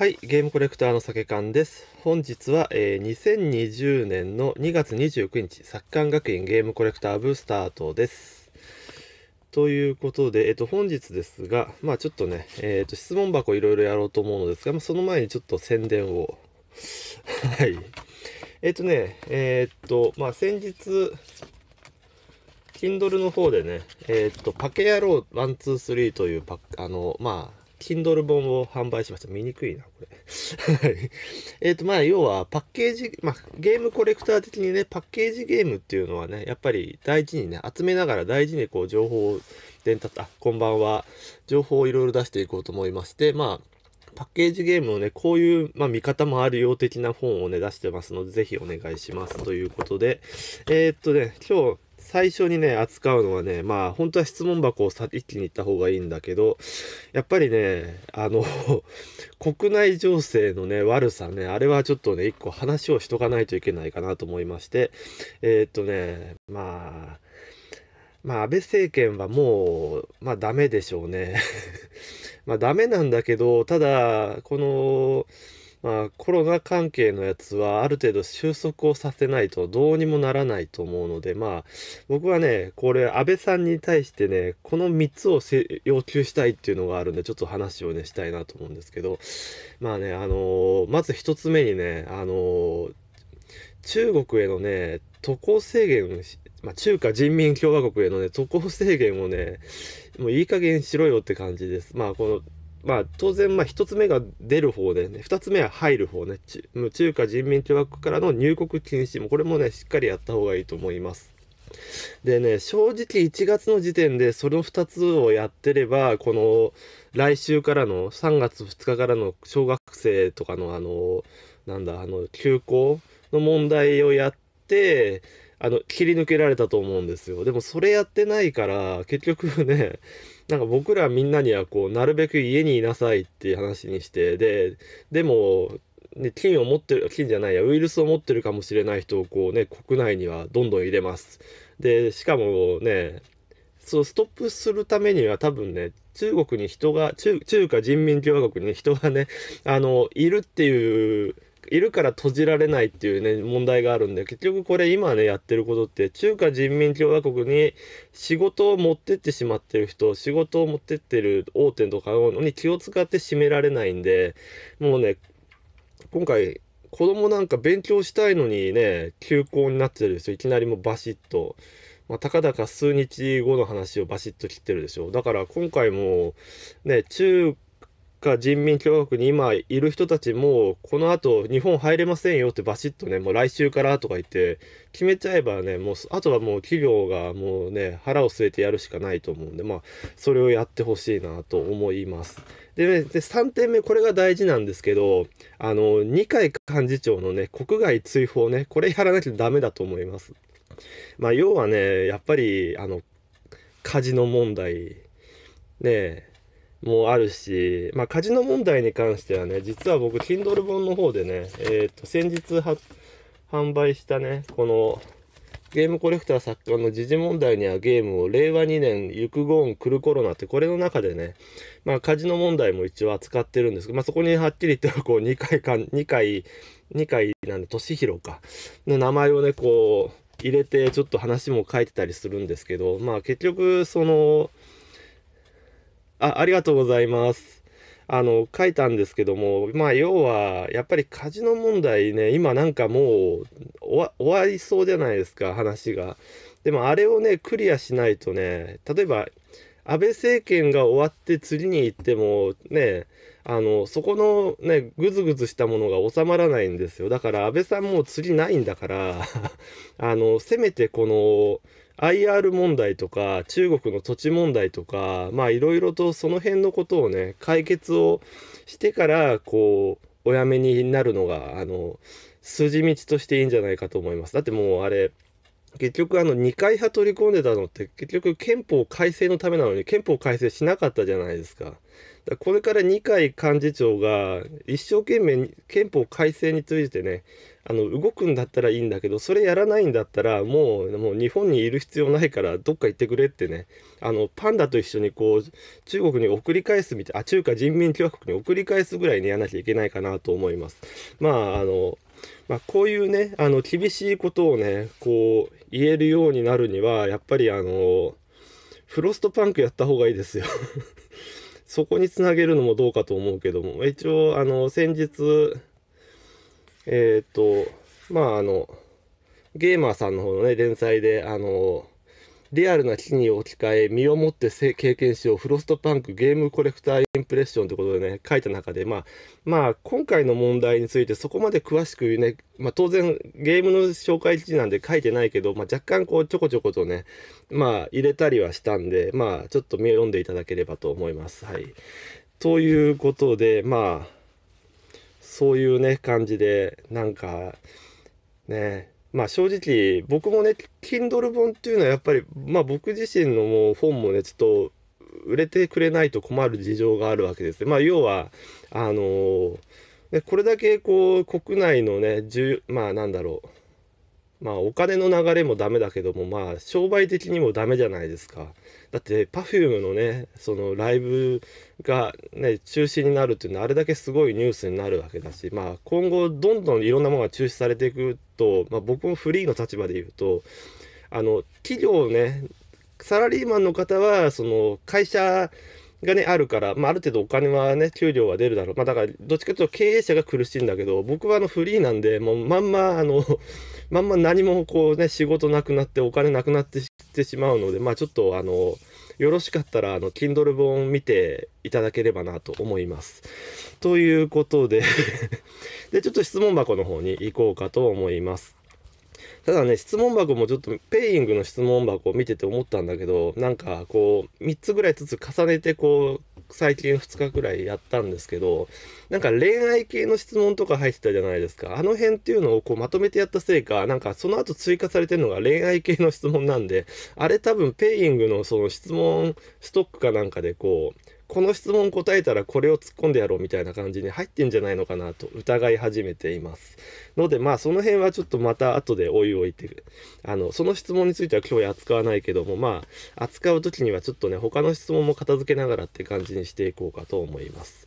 はい、ゲームコレクターの酒缶です。本日は、えー2020年の2月29日、作缶学園ゲームコレクター部スタートです。ということで、えっと、本日ですが、まあちょっとね、えっと、質問箱いろいろやろうと思うのですが、まあ、その前にちょっと宣伝を。はい。えっとね、えっと、まあ先日、Kindle の方でね、えっと、パケ野郎123というパあの、まあ、Kindle 本を販売しました。見にくいな、これ。えっと、まあ、要は、パッケージ、まあ、ゲームコレクター的にね、パッケージゲームっていうのはね、やっぱり大事にね、集めながら大事にこう、情報を伝達、あ、こんばんは。情報をいろいろ出していこうと思いまして、まあ、パッケージゲームをね、こういう、まあ、見方もあるよう的な本をね、出してますので、ぜひお願いします。ということで、えーっとね、今日、最初にね、扱うのはね、まあ、本当は質問箱をさ一気に行った方がいいんだけど、やっぱりね、あの、国内情勢のね、悪さね、あれはちょっとね、一個話をしとかないといけないかなと思いまして、えーっとね、まあ、まあ、安倍政権はもう、まあ、ダメでしょうね。まあ、ダメなんだけど、ただ、この、まあ、コロナ関係のやつはある程度収束をさせないとどうにもならないと思うので、まあ、僕はね、これ、安倍さんに対してね、この3つを要求したいっていうのがあるんで、ちょっと話をね、したいなと思うんですけど、まあね、あのーまず1つ目にね、あのー中国へのね、渡航制限、まあ、中華人民共和国へのね、渡航制限をね、もういい加減しろよって感じです。まあ、この、まあ、当然、まあ、一つ目が出る方でね、二つ目は入る方ね、中華人民共和国からの入国禁止も、これもね、しっかりやった方がいいと思います。でね、正直1月の時点でその2つをやってれば、この来週からの3月2日からの小学生とかのあの、なんだ、あの、休校の問題をやって、あの、切り抜けられたと思うんですよ。でもそれやってないから、結局ね、なんか僕らみんなにはこう、なるべく家にいなさいっていう話にして、で、でも、ね、菌を持ってる、菌じゃないや、ウイルスを持ってるかもしれない人をこうね、国内にはどんどん入れます。で、しかもね、そう、ストップするためには多分ね、中国に人が、中、中華人民共和国に人がね、あの、いるっていう、いるから閉じられないっていうね、問題があるんで、結局これ今ね、やってることって、中華人民共和国に仕事を持ってってしまってる人、仕事を持ってってる大手とかに気を使って閉められないんで、もうね、今回、子供なんか勉強したいのにね、休校になってるでしょ。いきなりもうバシッと。まあ、たかだか数日後の話をバシッと切ってるでしょ。だから今回も、ね、中華人民共和国に今いる人たちも、この後日本入れませんよってバシッとね、もう来週からとか言って、決めちゃえばね、もう、あとはもう企業がもうね、腹を据えてやるしかないと思うんで、まあ、それをやってほしいなと思います。でね、で、3点目、これが大事なんですけど、あの、二階幹事長のね、国外追放ね、これやらなきゃダメだと思います。まあ、要はね、やっぱり、あの、カジノ問題、ねえ、もあるし、まあ、カジノ問題に関してはね、実は僕、Kindle 本の方でね、えっ、と、先日販売したね、この、ゲームコレクター作家の時事問題にはゲームを令和2年行くゴーン来るコロナってこれの中でね、まあカジノ問題も一応扱ってるんですけど、まあそこにはっきり言ってこう2回か、2回、2回なんで、俊弘か、の名前をね、こう入れてちょっと話も書いてたりするんですけど、まあ結局その、あ、ありがとうございます。あの、書いたんですけども、まあ、要は、やっぱりカジノ問題ね、今なんかもう終わ、りそうじゃないですか、話が。でも、あれをね、クリアしないとね、例えば、安倍政権が終わって次に行っても、ね、あの、そこのね、ぐずぐずしたものが収まらないんですよ。だから、安倍さんもう次ないんだから、あの、せめてこの、IR 問題とか中国の土地問題とかまあいろいろとその辺のことをね解決をしてからこうお辞めになるのがあの筋道としていいんじゃないかと思います。だってもうあれ結局あの二階派取り込んでたのって結局憲法改正のためなのに憲法改正しなかったじゃないですか。これから二階幹事長が一生懸命憲法改正についてねあの動くんだったらいいんだけどそれやらないんだったらもうもう日本にいる必要ないからどっか行ってくれってねあのパンダと一緒にこう中国に送り返すみたいあ中華人民共和国に送り返すぐらいにやらなきゃいけないかなと思います。まああのまあ、こういうねあの厳しいことをねこう言えるようになるにはやっぱりあのフロストパンクやった方がいいですよそこにつなげるのもどうかと思うけども一応あの先日えっ、ー、とまああのゲーマーさんの方のね連載であのリアルな機に置き換え、身をもって経験しよう、フロストパンクゲームコレクターインプレッションということでね、書いた中で、まあ、まあ、今回の問題についてそこまで詳しくね、まあ当然ゲームの紹介記事なんで書いてないけど、まあ若干こうちょこちょことね、まあ入れたりはしたんで、まあちょっと読んでいただければと思います。はい。ということで、まあ、そういうね、感じで、なんか、ね、まあ正直僕もね Kindle 本っていうのはやっぱりまあ僕自身のもう本もねちょっと売れてくれないと困る事情があるわけですまあ要はあのー、ね、これだけこう国内のねまあなんだろうまあお金の流れもダメだけどもまあ商売的にもダメじゃないですか。だって Perfume のねそのライブがね中止になるっていうのはあれだけすごいニュースになるわけだしまあ今後どんどんいろんなものが中止されていくと、まあ、僕もフリーの立場で言うとあの企業ねサラリーマンの方はその会社がね、あるから、まあ、ある程度お金はね、給料は出るだろう。まあ、だから、どっちかというと経営者が苦しいんだけど、僕はあのフリーなんで、もうまんま、あの、まんま何もこうね、仕事なくなってお金なくなってしてしまうので、まあ、ちょっとあの、よろしかったら、あの、Kindle 本見ていただければなと思います。ということで で、ちょっと質問箱の方に行こうかと思います。ただね、質問箱もちょっとペイングの質問箱を見てて思ったんだけど、なんかこう、3つぐらいずつ重ねてこう、最近2日くらいやったんですけど、なんか恋愛系の質問とか入ってたじゃないですか。あの辺っていうのをこうまとめてやったせいか、なんかその後追加されてるのが恋愛系の質問なんで、あれ多分ペイングのその質問ストックかなんかでこう、この質問答えたらこれを突っ込んでやろうみたいな感じに入ってんじゃないのかなと疑い始めています。のでまあその辺はちょっとまた後でおいおいてあのその質問については今日扱わないけどもまあ扱う時にはちょっとね他の質問も片付けながらって感じにしていこうかと思います。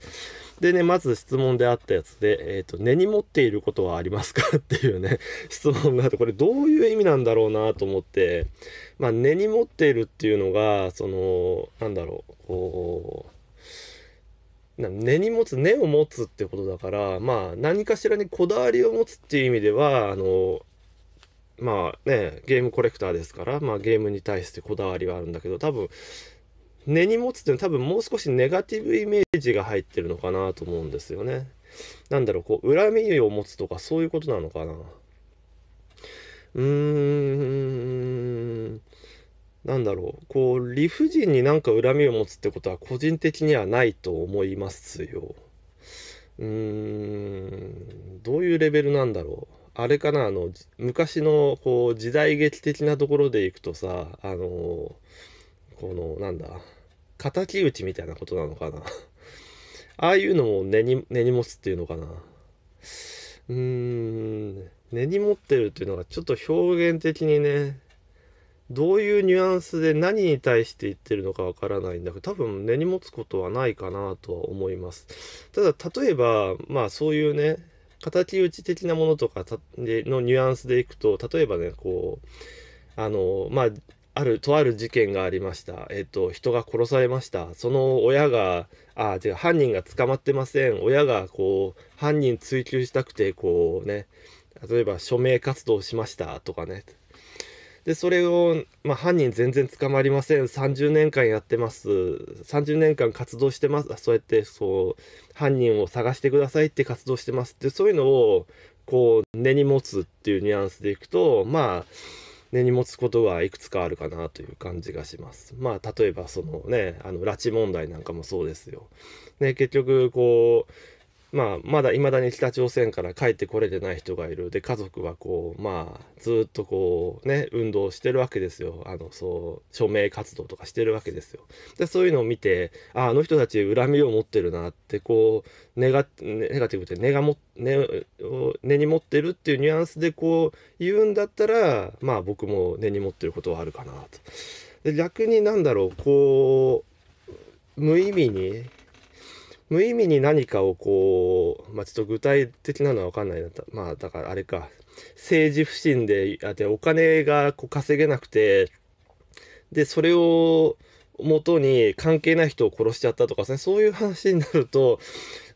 でね、まず質問であったやつで、えっ、ー、と、根に持っていることはありますかっていうね、質問があって、これどういう意味なんだろうなと思って、まあ、根に持っているっていうのが、その、なんだろう、こう、根に持つ、根を持つってことだから、まあ、何かしらにこだわりを持つっていう意味では、あの、まあね、ゲームコレクターですから、まあゲームに対してこだわりはあるんだけど、多分、根に持つっていうのは多分もう少しネガティブイメージが入ってるのかなと思うんですよね。なんだろう、こう、恨みを持つとかそういうことなのかな。うーん、なんだろう、こう、理不尽になんか恨みを持つってことは個人的にはないと思いますよ。うーん、どういうレベルなんだろう。あれかな、あの、昔のこう時代劇的なところでいくとさ、あの、この、なんだ、敵討ちみたいなことなのかな。ああいうのも根に、根に持つっていうのかな。うーん、根に持ってるっていうのがちょっと表現的にね、どういうニュアンスで何に対して言ってるのかわからないんだけど、多分根に持つことはないかなとは思います。ただ、例えば、まあそういうね、敵討ち的なものとかでのニュアンスでいくと、例えばね、こう、あの、まあ、ある、とある事件がありました。えっ、と、人が殺されました。その親が、あ、違う、犯人が捕まってません。親が、こう、犯人追及したくて、こうね、例えば署名活動しましたとかね。で、それを、まあ、犯人全然捕まりません。30年間やってます。30年間活動してます。そうやって、そう、犯人を探してくださいって活動してますって、そういうのを、こう、根に持つっていうニュアンスでいくと、まあ、根に持つことはいくつかあるかなという感じがします。まあ例えばそのねあの拉致問題なんかもそうですよ。ね結局こうまあ、まだ未だに北朝鮮から帰ってこれてない人がいる。で家族はこうまあずっとこうね運動してるわけですよ。あのそう署名活動とかしてるわけですよ。でそういうのを見てああの人たち恨みを持ってるなってこうネガネガティブって根がも根根に持ってるっていうニュアンスでこう言うんだったらまあ僕も根に持ってることはあるかなと。で逆になんだろうこう無意味に無意味に何かをこう、まあ、ちょっと具体的なのは分かんないなまあだからあれか。政治不信であってお金がこう稼げなくて。でそれを元に関係ない人を殺しちゃったとか、ね、そういう話になると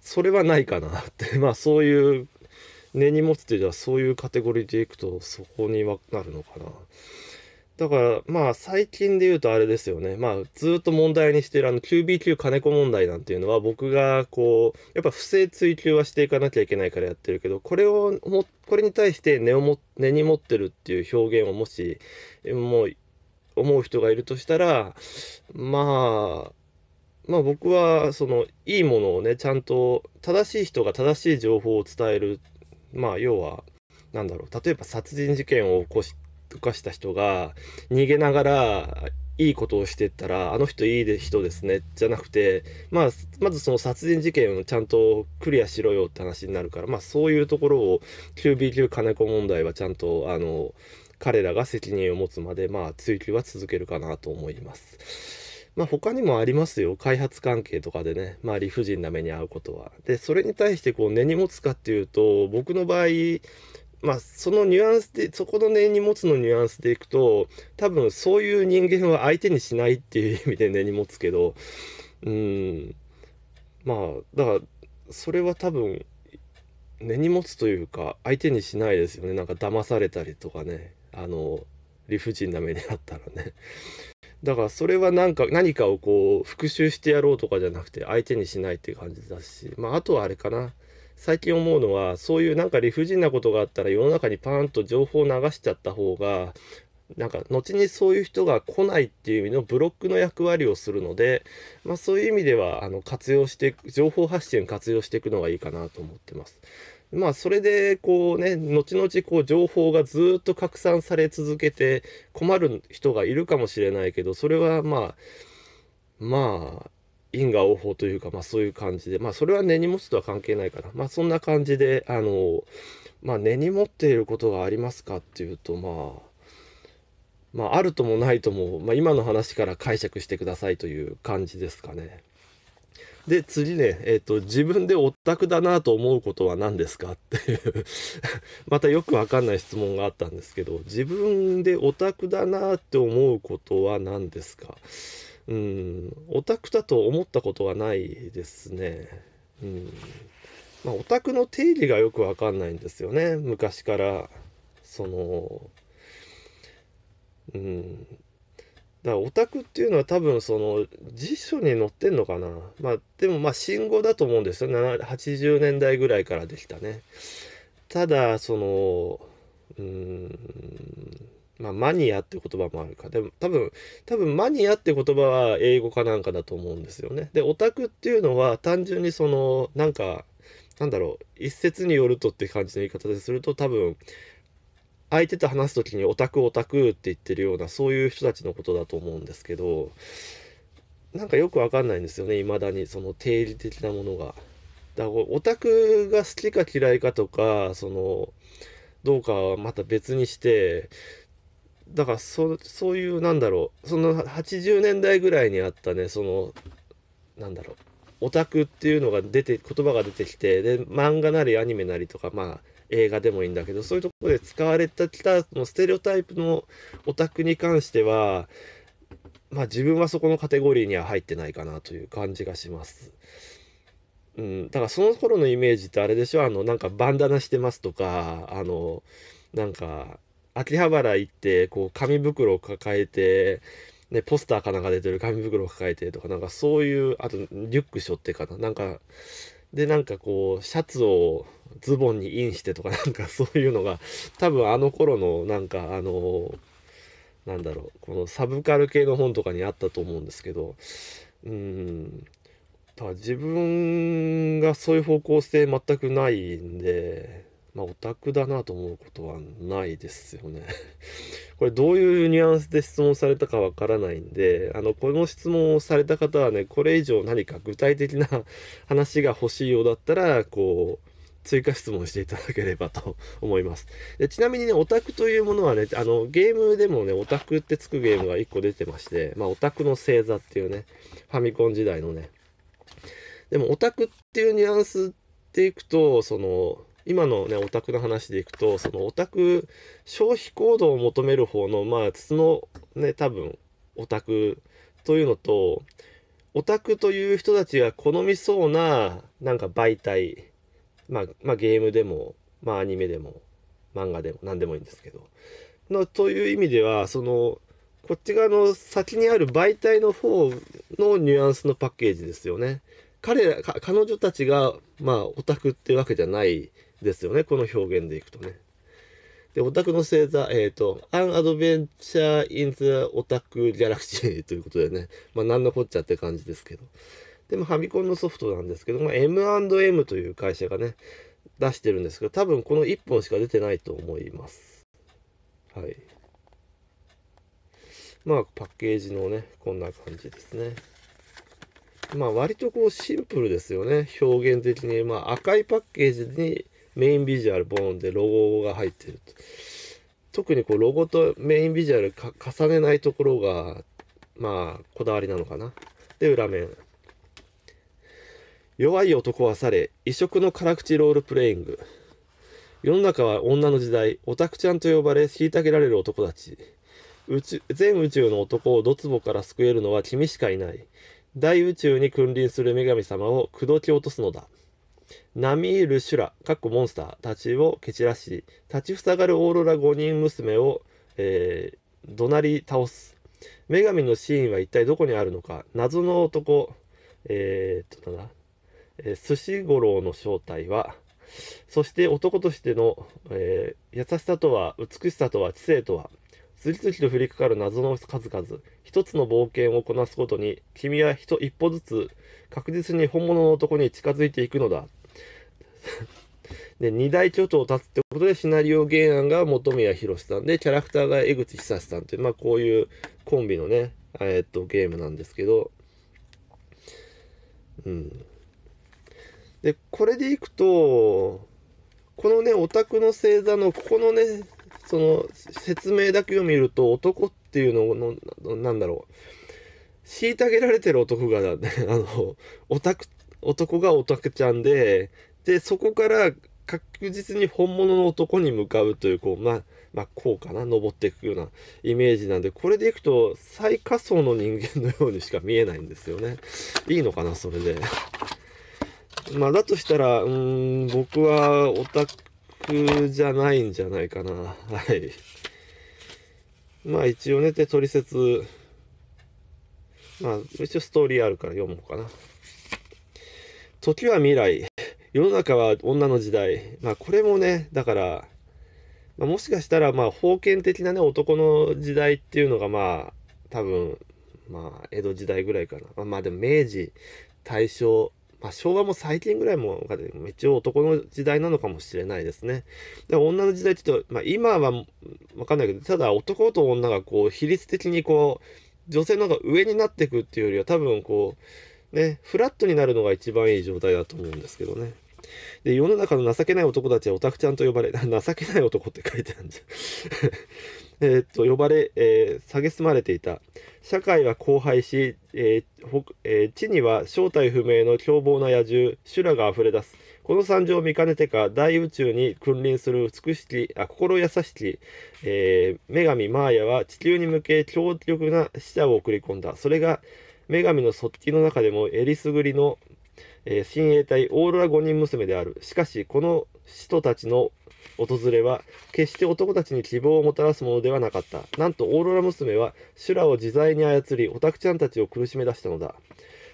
それはないかなって。まあそういう根に持つというのはそういうカテゴリーでいくとそこにはなるのかな。だからまあ最近で言うとあれですよね。まあずっと問題にしてるあの QB 金子問題なんていうのは僕がこうやっぱ不正追及はしていかなきゃいけないからやってるけどこれをもこれに対して根をも根に持ってるっていう表現をもしもう思う人がいるとしたらまあまあ僕はそのいいものをねちゃんと正しい人が正しい情報を伝える。まあ要はなんだろう。例えば殺人事件を起こしてかした人が逃げながらいいことをしてったらあの人いい人ですねじゃなくて、まあ、まずその殺人事件をちゃんとクリアしろよって話になるから、まあ、そういうところを QB 級金子問題はちゃんとあの彼らが責任を持つまで、まあ、追及は続けるかなと思います。まあ、他にもありますよ開発関係とかでね、まあ、理不尽な目に遭うことは。でそれに対してこう根に持つかっていうと僕の場合まあそのニュアンスでそこの根に持つのニュアンスでいくと多分そういう人間は相手にしないっていう意味で根に持つけどうん。まあだからそれは多分根に持つというか相手にしないですよね。なんか騙されたりとかね。あの理不尽な目にあったらね。だからそれはなんか何かをこう復習してやろうとかじゃなくて相手にしないっていう感じだし。まああとはあれかな。最近思うのはそういうなんか理不尽なことがあったら世の中にパーンと情報を流しちゃった方がなんか後にそういう人が来ないっていう意味のブロックの役割をするので、まあ、そういう意味ではあの活用して情報発信活用していくのがいいかなと思ってます。まあそれでこうね後々こう情報がずっと拡散され続けて困る人がいるかもしれないけどそれはまあまあ因果応報というか、まあそういう感じで、まあそれは根に持つとは関係ないから、まあそんな感じで、あの、まあ根に持っていることがありますかっていうと、まあ、まああるともないとも、まあ今の話から解釈してくださいという感じですかね。で、次ね、えっ、ー、と、自分でオタクだなと思うことは何ですかっていう。またよくわかんない質問があったんですけど、自分でオタクだなって思うことは何ですか？うん、オタクだと思ったことはないですね。うん。まあ、オタクの定義がよくわかんないんですよね。昔から、その、うん。だからオタクっていうのは多分その辞書に載ってんのかな。まあでもまあ新語だと思うんですよ。80年代ぐらいからできたね。ただその、うん、まあ、マニアって言葉もあるか。でも多分、多分マニアって言葉は英語かなんかだと思うんですよね。で、オタクっていうのは単純にその、なんか、なんだろう、一説によるとって感じの言い方ですると多分、相手と話す時にオタクオタクって言ってるようなそういう人たちのことだと思うんですけどなんかよくわかんないんですよね未だにその定理的なものが。だからオタクが好きか嫌いかとかそのどうかはまた別にしてだからそそういうなんだろうその80年代ぐらいにあったねそのなんだろうオタクっていうのが出て言葉が出てきてで漫画なりアニメなりとかまあ映画でもいいんだけどそういうところで使われてきたのステレオタイプのオタクに関してはまあ自分はそこのカテゴリーには入ってないかなという感じがします。うん、だからその頃のイメージってあれでしょ？あのなんかバンダナしてますとかあのなんか秋葉原行ってこう紙袋を抱えてね、ポスターかなんか出てる紙袋を抱えてとかなんかそういうあとリュック背負ってかな。なんかでなんかこうシャツをズボンにインしてとかなんかそういうのが多分あの頃のなんかあのなんだろうこのサブカル系の本とかにあったと思うんですけどうん。だから自分がそういう方向性全くないんで、まあ、オタクだなと思うことはないですよね。これどういうニュアンスで質問されたかわからないんで、あの、この質問をされた方はね、これ以上何か具体的な話が欲しいようだったら、こう、追加質問していただければと思います。でちなみにね、オタクというものはね、あの、ゲームでもね、オタクってつくゲームが1個出てまして、まあ、オタクの星座っていうね、ファミコン時代のね。でも、オタクっていうニュアンスでいくと、その、今のね、オタクの話でいくと、そのオタク、消費行動を求める方の、まあ、筒のね、多分、オタクというのと、オタクという人たちが好みそうな、なんか媒体、まあ、まあ、ゲームでも、まあ、アニメでも、漫画でも、何でもいいんですけど。のという意味では、その、こっち側の先にある媒体の方のニュアンスのパッケージですよね。彼ら、彼女たちが、まあ、オタクってわけじゃないですよね。この表現でいくとね。で、オタクの星座、えっ、ー、と、アンアドベンチャー・イン・ザ・オタク・ギャラクシーということでね。まあ、なんのこっちゃって感じですけど。でもファミコンのソフトなんですけど、まあ、M&M という会社がね、出してるんですけど、多分この1本しか出てないと思います。はい。まあ、パッケージのね、こんな感じですね。まあ、割とこうシンプルですよね。表現的に。まあ、赤いパッケージにメインビジュアルボーンでロゴが入ってる。特にこうロゴとメインビジュアル重ねないところが、まあ、こだわりなのかな。で、裏面。弱い男はされ、異色の辛口ロールプレイング。世の中は女の時代、オタクちゃんと呼ばれ、虐げられる男たち。宇宙全宇宙の男をドツボから救えるのは君しかいない。大宇宙に君臨する女神様を口説き落とすのだ。並みいる修羅、かっこモンスターたちを蹴散らし、立ちふさがるオーロラ5人娘を、えー、怒鳴り倒す。女神のシーンは一体どこにあるのか。謎の男、えー、っと、な、えー、寿司五郎の正体は、そして男としての、えー、優しさとは、美しさとは、知性とは、次々と降りかかる謎の数々、一つの冒険をこなすごとに、君は一一歩ずつ確実に本物の男に近づいていくのだ。で、二大巨頭を立つってことで、シナリオ原案が本宮宏さんで、キャラクターが江口久さんという、まあこういうコンビのね、えー、っと、ゲームなんですけど、うん。で、これでいくと、このね、オタクの星座のここのね、その説明だけを見ると、男っていうのの、なんだろう、虐げられてる男が、ね、あの、オタク、男がオタクちゃんで、で、そこから確実に本物の男に向かうという、こう、まあ、まあ、こうかな、登っていくようなイメージなんで、これでいくと、最下層の人間のようにしか見えないんですよね。いいのかな、それで。まあ、だとしたら、うん、僕はオタクじゃないんじゃないかな。はい。まあ、一応ね、手取説、まあ、一応ストーリーあるから読もうかな。時は未来。世の中は女の時代。まあ、これもね、だから、まあ、もしかしたら、まあ、封建的なね、男の時代っていうのが、まあ、多分、まあ、江戸時代ぐらいかな。まあ、でも明治、大正、まあ、昭和も最近ぐらいも、一応男の時代なのかもしれないですね。で女の時代って言うと、まあ、今はわかんないけど、ただ男と女がこう、比率的にこう、女性の方が上になっていくっていうよりは、多分こう、ね、フラットになるのが一番いい状態だと思うんですけどね。で、世の中の情けない男たちはオタクちゃんと呼ばれ、情けない男って書いてあるんじゃん。えっと、呼ばれ、えー、蔑まれていた。社会は荒廃し、えーえー、地には正体不明の凶暴な野獣、修羅が溢れ出す。この惨状を見かねてか、大宇宙に君臨する美しき、あ心優しき、えー、女神マーヤは地球に向け強力な死者を送り込んだ。それが、女神の側近の中でもえりすぐりの、えー、親衛隊オーロラ五人娘である。しかし、この人たちの訪れは決して男たちに希望をもたらすものではなかった。なんとオーロラ娘は修羅を自在に操りオタクちゃんたちを苦しめ出したのだ。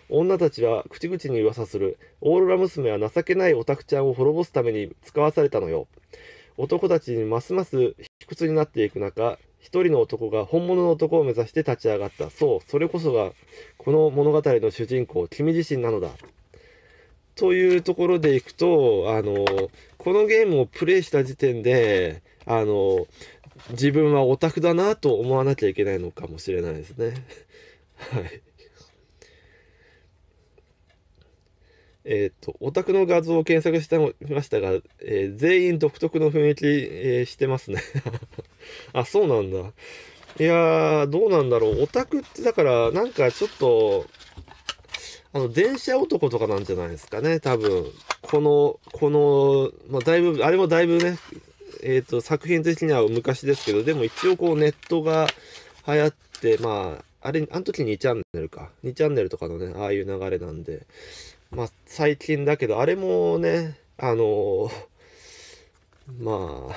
女たちは口々に噂する。オーロラ娘は情けないオタクちゃんを滅ぼすために使わされたのよ。男たちにますます卑屈になっていく中、一人の男が本物の男を目指して立ち上がった。そう、それこそがこの物語の主人公、君自身なのだ。というところでいくと、あの、このゲームをプレイした時点で、あの、自分はオタクだなと思わなきゃいけないのかもしれないですね。はい。えっ、ー、と、オタクの画像を検索してましたが、えー、全員独特の雰囲気、えー、してますね。あ、そうなんだ。いやー、どうなんだろう。オタクってだから、なんかちょっと、あの、電車男とかなんじゃないですかね、多分。この、この、まあ、だいぶ、あれもだいぶね、えっ、ー、と、作品的には昔ですけど、でも一応こうネットが流行って、まあ、あれ、あの時2チャンネルか。2チャンネルとかのね、ああいう流れなんで、まあ、最近だけど、あれもね、あのまあ、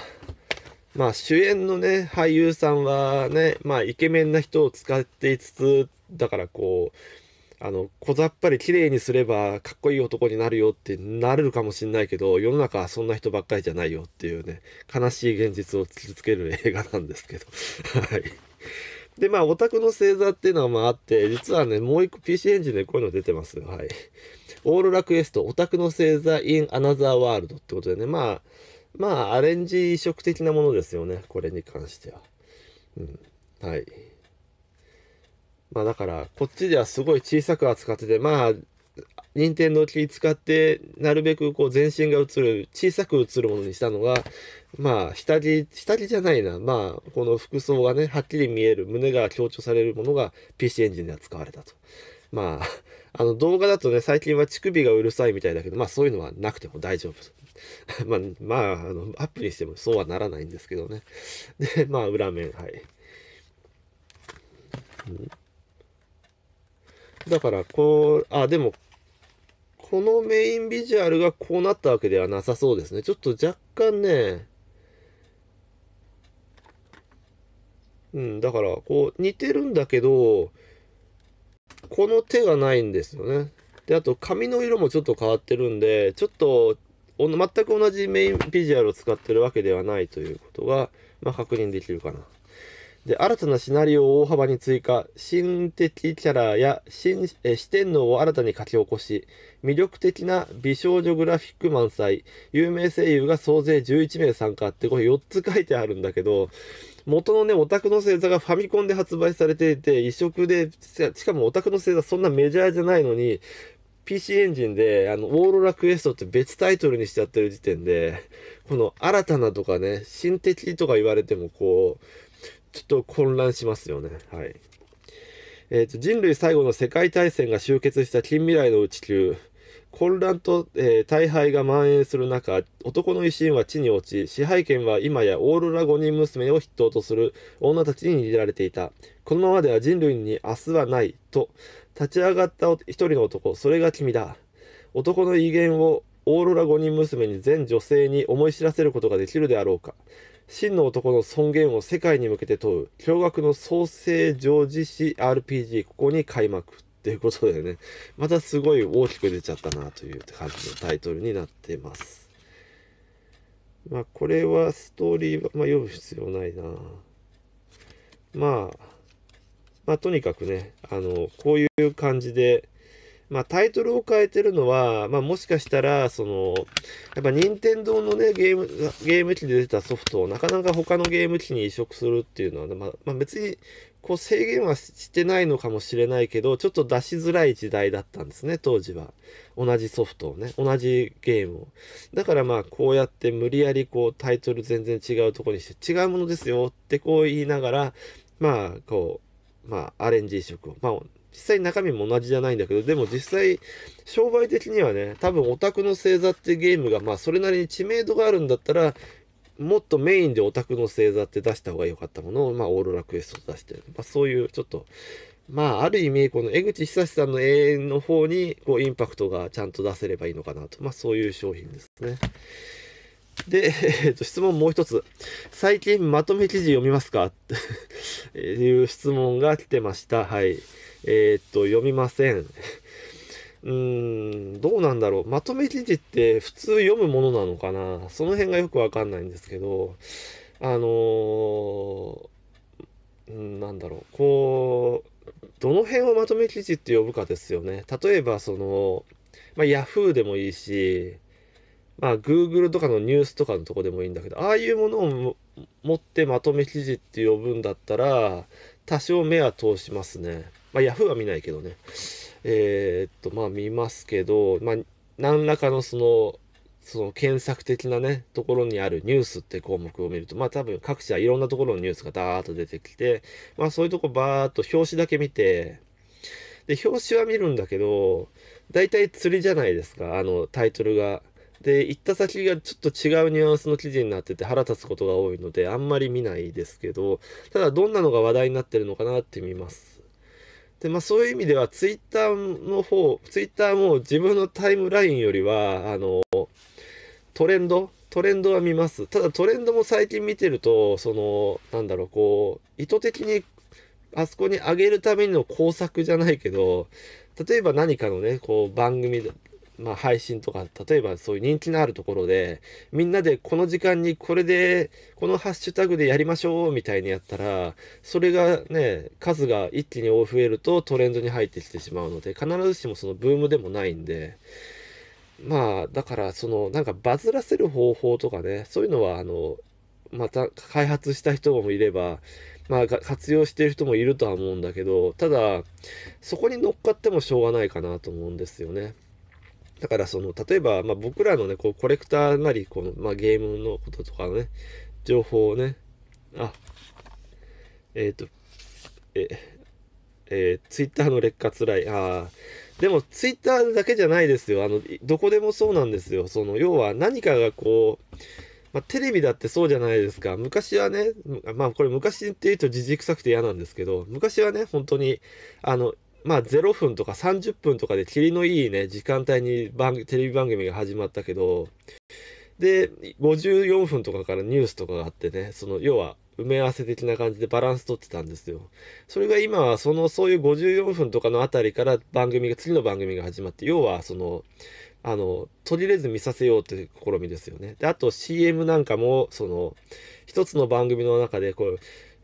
まあ、主演のね、俳優さんはね、まあ、イケメンな人を使っていつつ、だからこう、あの、小ざっぱり綺麗にすればかっこいい男になるよってなれるかもしんないけど、世の中はそんな人ばっかりじゃないよっていうね、悲しい現実を突きつける映画なんですけど。はい。で、まあ、オタクの星座っていうのはまああって、実はね、もう一個 PC エンジンでこういうの出てます。はい。オーロラクエスト、オタクの星座 in another world ってことでね、まあ、まあ、アレンジ移植的なものですよね、これに関しては。うん。はい。まあだから、こっちではすごい小さく扱ってて、まあ、任天堂機使って、なるべくこう全身が映る、小さく映るものにしたのが、まあ、下着、下着じゃないな。まあ、この服装がね、はっきり見える、胸が強調されるものが PC エンジンでは使われたと。まあ、あの動画だとね、最近は乳首がうるさいみたいだけど、まあそういうのはなくても大丈夫。まあ、まあ、あの、アップにしてもそうはならないんですけどね。で、まあ、裏面、はい。うんだから、こう、あ、でも、このメインビジュアルがこうなったわけではなさそうですね。ちょっと若干ね、うん、だから、こう、似てるんだけど、この手がないんですよね。で、あと、髪の色もちょっと変わってるんで、ちょっと、全く同じメインビジュアルを使ってるわけではないということが、まあ、確認できるかな。で、新たなシナリオを大幅に追加、新的キャラや新え四天王を新たに書き起こし、魅力的な美少女グラフィック満載、有名声優が総勢11名参加ってこれ4つ書いてあるんだけど、元のね、オタクの星座がファミコンで発売されていて、移植で、しかもオタクの星座そんなメジャーじゃないのに、PC エンジンで、あの、オーロラクエストって別タイトルにしちゃってる時点で、この新たなとかね、新的とか言われてもこう、ちょっと混乱しますよね。はい。えっ、ー、と、人類最後の世界大戦が終結した近未来の地球。混乱と、えー、大敗が蔓延する中、男の威信は地に落ち、支配権は今やオーロラ5人娘を筆頭とする女たちに握られていた。このままでは人類に明日はない、と、立ち上がった一人の男、それが君だ。男の威厳をオーロラ5人娘に全女性に思い知らせることができるであろうか。真の男の尊厳を世界に向けて問う驚愕の創世常時史 RPG ここに開幕っていうことでね。またすごい大きく出ちゃったなという感じのタイトルになってます。まあこれはストーリーは、まあ、読む必要ないな。まあまあとにかくねあのこういう感じでまあ、タイトルを変えてるのは、まあ、もしかしたら、その、やっぱ任天堂のね、ゲーム、ゲーム機で出たソフトをなかなか他のゲーム機に移植するっていうのは、ね、まあ、まあ、別に、こう制限はしてないのかもしれないけど、ちょっと出しづらい時代だったんですね、当時は。同じソフトをね、同じゲームを。だからまあ、こうやって無理やりこうタイトル全然違うところにして、違うものですよってこう言いながら、まあ、こう、まあ、アレンジ移植を、まあ、実際中身も同じじゃないんだけど、でも実際、商売的にはね、多分オタクの星座ってゲームが、まあそれなりに知名度があるんだったら、もっとメインでオタクの星座って出した方が良かったものを、まあオーロラクエストと出してる。まあそういうちょっと、まあある意味、この江口久志さんの永遠の方に、こうインパクトがちゃんと出せればいいのかなと。まあそういう商品ですね。で、えっと、質問もう一つ。最近まとめ記事読みますか？っ ていう質問が来てました。はい。えー、っと、読みません。うーん、どうなんだろう。まとめ記事って普通読むものなのかな？その辺がよくわかんないんですけど、あのー、なんだろう。こう、どの辺をまとめ記事って呼ぶかですよね。例えば、その、まあ、Yahoo でもいいし、まあ、Google とかのニュースとかのとこでもいいんだけど、ああいうものを持ってまとめ記事って呼ぶんだったら、多少目は通しますね。まあ、Yahoo は見ないけどね。えー、っと、まあ見ますけど、まあ、何らかのその、その検索的なね、ところにあるニュースって項目を見ると、まあ多分各社いろんなところのニュースがダーッと出てきて、まあそういうとこバーッと表紙だけ見て、で、表紙は見るんだけど、大体釣りじゃないですか、あのタイトルが。で、行った先がちょっと違うニュアンスの記事になってて腹立つことが多いので、あんまり見ないですけど、ただどんなのが話題になってるのかなって見ます。で、まあそういう意味では、ツイッターの方、ツイッターも自分のタイムラインよりは、あの、トレンド？トレンドは見ます。ただトレンドも最近見てると、その、なんだろう、こう、意図的にあそこに上げるための工作じゃないけど、例えば何かのね、こう番組まあ、配信とか、例えばそういう人気のあるところで、みんなでこの時間にこれで、このハッシュタグでやりましょうみたいにやったら、それがね、数が一気に増えるとトレンドに入ってきてしまうので、必ずしもそのブームでもないんで、まあ、だからその、なんかバズらせる方法とかね、そういうのは、あの、また開発した人もいれば、まあ、活用している人もいるとは思うんだけど、ただ、そこに乗っかってもしょうがないかなと思うんですよね。だからその、例えば、まあ、僕らのね、こう、コレクターなり、この、まあ、ゲームのこととかのね、情報をね、あ、えっ、ー、と、え、えー、ツイッターの劣化つらい。ああ、でもツイッターだけじゃないですよ。あの、どこでもそうなんですよ。その、要は何かがこう、まあ、テレビだってそうじゃないですか。昔はね、まあこれ昔って言うとじじくさくて嫌なんですけど、昔はね、本当に、あの、まあ0分とか30分とかで霧のいいね、時間帯に番テレビ番組が始まったけど、で、54分とかからニュースとかがあってね、その、要は、埋め合わせ的な感じでバランス取ってたんですよ。それが今は、その、そういう54分とかのあたりから番組が、次の番組が始まって、要は、その、あの、途切れず見させようっていう試みですよね。で、あと CM なんかも、その、一つの番組の中で、こう、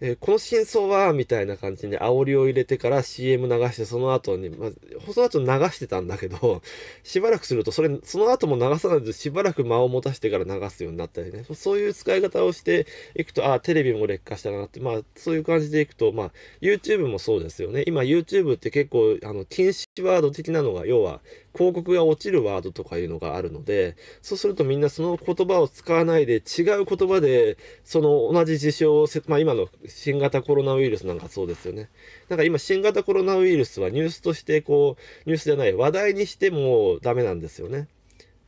えー、この真相は、みたいな感じで煽りを入れてから CM 流して、その後に、まあ、その後流してたんだけど、しばらくすると、それ、その後も流さないでしばらく間を持たせてから流すようになったりね、そういう使い方をしていくと、ああ、テレビも劣化したなって、まあ、そういう感じでいくと、まあ、YouTube もそうですよね。今、YouTube って結構、あの、禁止ワード的なのが、要は、広告が落ちるワードとかいうのがあるので、そうするとみんなその言葉を使わないで違う言葉で、その同じ事象をせ、まあ今の新型コロナウイルスなんかそうですよね。なんか今新型コロナウイルスはニュースとしてこう、ニュースじゃない話題にしてもダメなんですよね。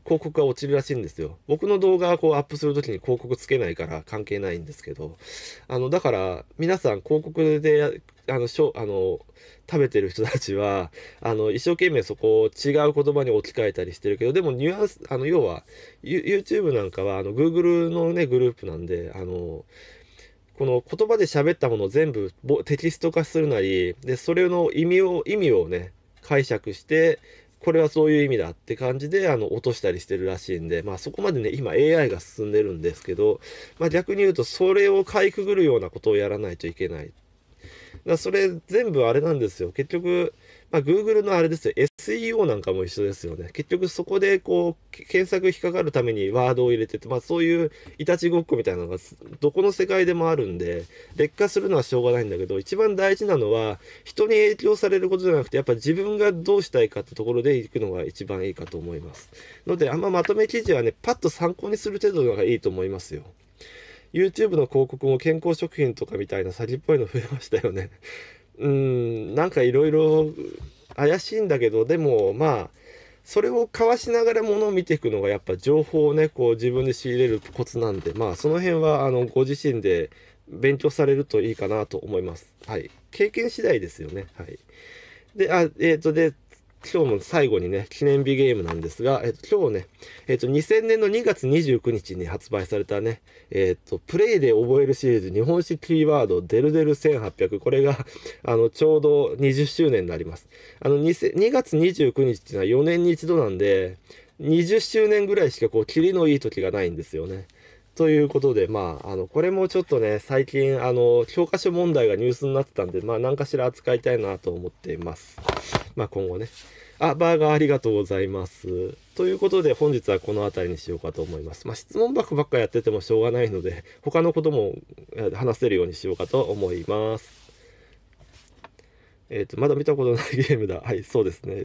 広告が落ちるらしいんですよ。僕の動画をこうアップするときに広告つけないから関係ないんですけど、あの、だから皆さん広告で、あの、しょあの、食べてる人たちは、あの、一生懸命そこを違う言葉に置き換えたりしてるけど、でもニュアンス、あの、要は、YouTube なんかは、あの、Google のね、グループなんで、あの、この言葉で喋ったものを全部テキスト化するなり、で、それの意味を、意味をね、解釈して、これはそういう意味だって感じで、あの、落としたりしてるらしいんで、まあそこまでね、今 AI が進んでるんですけど、まあ逆に言うと、それをかいくぐるようなことをやらないといけない。だそれ全部あれなんですよ。結局、まあ、Google のあれですよ、SEO なんかも一緒ですよね。結局そこでこう、検索引っかかるためにワードを入れてて、まあそういういたちごっこみたいなのがどこの世界でもあるんで、劣化するのはしょうがないんだけど、一番大事なのは、人に影響されることじゃなくて、やっぱ自分がどうしたいかってところで行くのが一番いいかと思います。ので、あんままとめ記事はね、パッと参考にする程度のがいいと思いますよ。YouTube の広告も健康食品とかみたいな詐欺っぽいの増えましたよね。うん、なんかいろいろ怪しいんだけど、でもまあ、それを交わしながらものを見ていくのがやっぱ情報をね、こう自分で仕入れるコツなんで、まあその辺はあのご自身で勉強されるといいかなと思います。はい。経験次第ですよね。はい。で、あ、えっ、ー、と、で、今日も最後にね、記念日ゲームなんですが、えっと、今日ね、えっと、2000年の2月29日に発売されたね、えっと、プレイで覚えるシリーズ日本史キーワード、デルデル1800。これが、あの、ちょうど20周年になります。あの、2, 2月29日っていうのは4年に一度なんで、20周年ぐらいしかこう、キリのいい時がないんですよね。ということで、まあ、あの、これもちょっとね、最近、あの、教科書問題がニュースになってたんで、まあ、何かしら扱いたいなと思っています。まあ、今後ね。あ、バーガーありがとうございます。ということで、本日はこの辺りにしようかと思います。まあ、質問箱ばっかやっててもしょうがないので、他のことも話せるようにしようかと思います。えっ、と、まだ見たことないゲームだ。はい、そうですね。